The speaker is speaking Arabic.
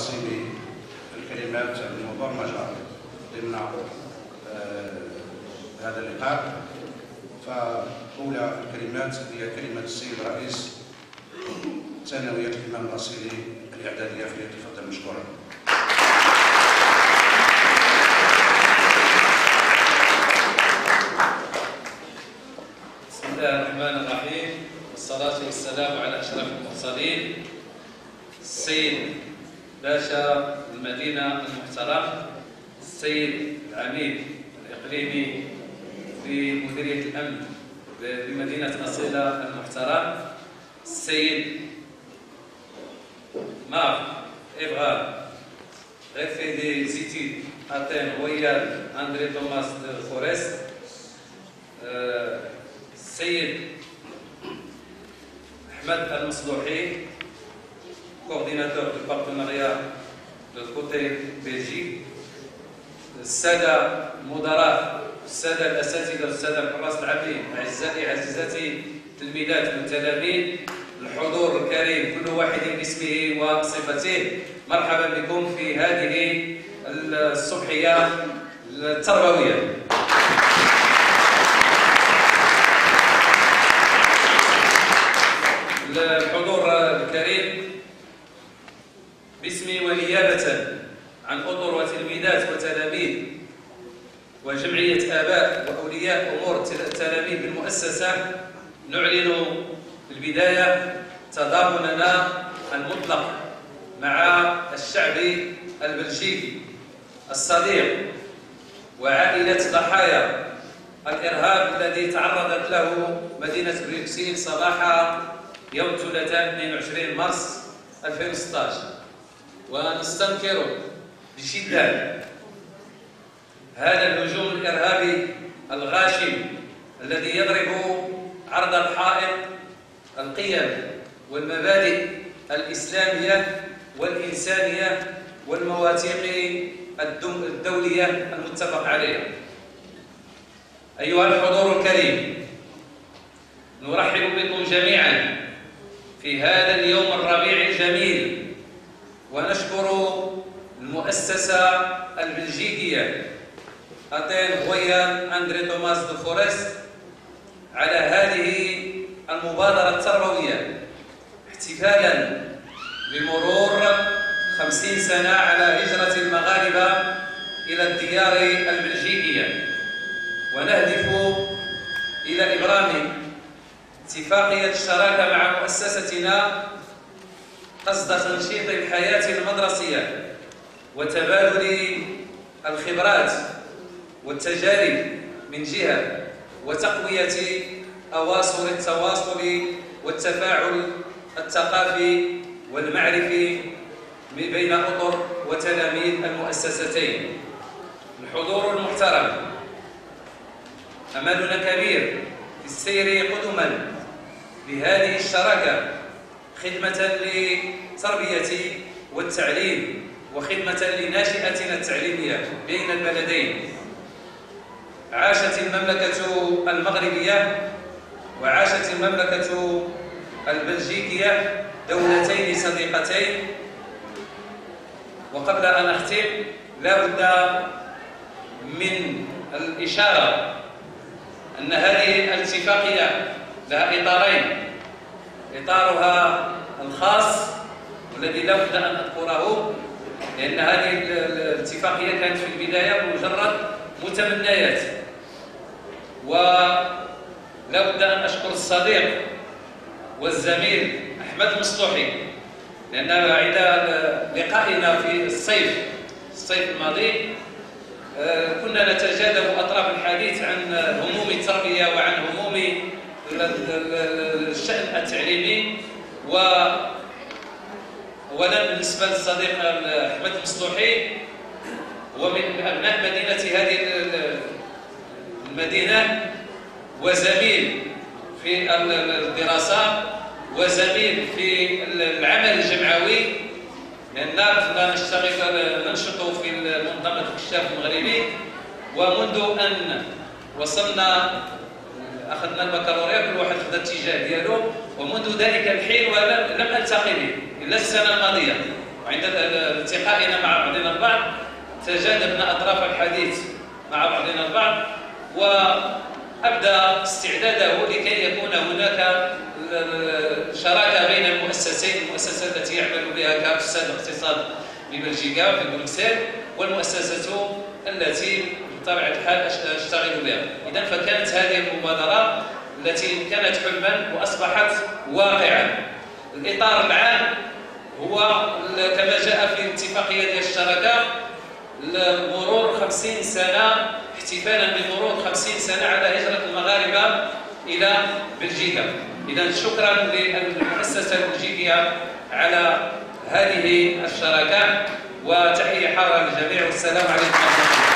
تفاصيل الكلمات المبرمجة ضمن آه، هذا اللقاء فأولى الكلمات هي كلمة السيد رئيس ثانوية الإمام الأصيلي الإعدادية فليتفضل مشكورا. بسم الله الرحمن الرحيم والصلاة والسلام على أشرف المرسلين السيد باشا المدينة المحترم السيد العميد الإقليمي في مديرية الأمن بمدينة أصيلة المحترم السيد مارك إبغار غيفي دي زيتي أتين رويال أندري توماس فورست آه، السيد أحمد المصلوحي coordinateur du partenariat de côté Belgique السادة المدراء السادة الأساتذة السادة الحراس العامين أعزائي عزيزاتي تلميذات والتلاميذ الحضور الكريم كل واحد باسمه وصفته مرحبا بكم في هذه الصبحية التربوية الحضور الكريم باسمي ونيابة عن أطر وتلميذات وتلاميذ وجمعية آباء وأولياء أمور التلاميذ بالمؤسسة نعلن في البداية تضامننا المطلق مع الشعب البلجيكي الصديق وعائلة ضحايا. الإرهاب الذي تعرضت له مدينة بريكسيل صباح يوم الثلاثاء 22 مارس 2016 ونستنكر بشدة هذا الهجوم الإرهابي الغاشم الذي يضرب عرض الحائط القيم والمبادئ الإسلامية والإنسانية والمواثيق الدولية المتفق عليها. أيها الحضور الكريم نرحب بكم جميعا في هذا اليوم الربيع الجميل المؤسسة البلجيكية. Athénée Royal Andrée Thomas de Forest على هذه المبادرة التربوية. احتفالا بمرور خمسين سنة على هجرة المغاربة إلى الديار البلجيكية. ونهدف إلى إبرام اتفاقية الشراكة مع مؤسستنا قصد تنشيط الحياة المدرسية. وتبادل الخبرات والتجارب من جهة وتقوية أواصر التواصل والتفاعل الثقافي والمعرفي بين أطر وتلاميذ المؤسستين. الحضور المحترم. أملنا كبير في السير قدما بهذه الشراكة خدمة لتربية والتعليم. وخدمة لناشئتنا التعليمية بين البلدين. عاشت المملكة المغربية وعاشت المملكة البلجيكية دولتين صديقتين. وقبل أن أختم لا بد من الإشارة أن هذه الاتفاقية لها إطارين. إطارها الخاص والذي لا بد أن أذكره لأن هذه الاتفاقية كانت في البداية مجرد متمنيات. ولا بد أن أشكر الصديق والزميل أحمد مصطوحي لأن عند لقائنا في الصيف الصيف الماضي كنا نتجاذب أطراف الحديث عن هموم التربية وعن هموم الشأن التعليمي و أولا بالنسبة للصديق أحمد المصلوحي هو من أبناء مدينة هذه المدينة وزميل في الدراسة وزميل في العمل الجمعوي. لأننا كنا نشتغل ننشط في منظمة الكشاف المغربي. ومنذ أن وصلنا أخذنا البكالوريا كل واحد خد الاتجاه ديالو. ومنذ ذلك الحين ولم لم ألتقي به إلا السنة الماضية وعند التقائنا مع بعضنا البعض تجانبنا أطراف الحديث مع بعضنا البعض وأبدأ استعداده لكي يكون هناك شراكة بين المؤسسين المؤسسة التي يعمل بها كأستاذ الاقتصاد ببلجيكا في بروكسل والمؤسسة التي بطبيعة الحال أشتغل بها. إذا فكانت هذه المبادرة التي كانت حلما وأصبحت واقعا. الإطار العام هو كما جاء في الاتفاقية ديال الشراكة مرور 50 سنة احتفالا بمرور 50 سنة على هجرة المغاربة إلى بلجيكا. إذا شكرا للمؤسسة البلجيكية على هذه الشراكات وتحية حارة للجميع والسلام عليكم ورحمة الله.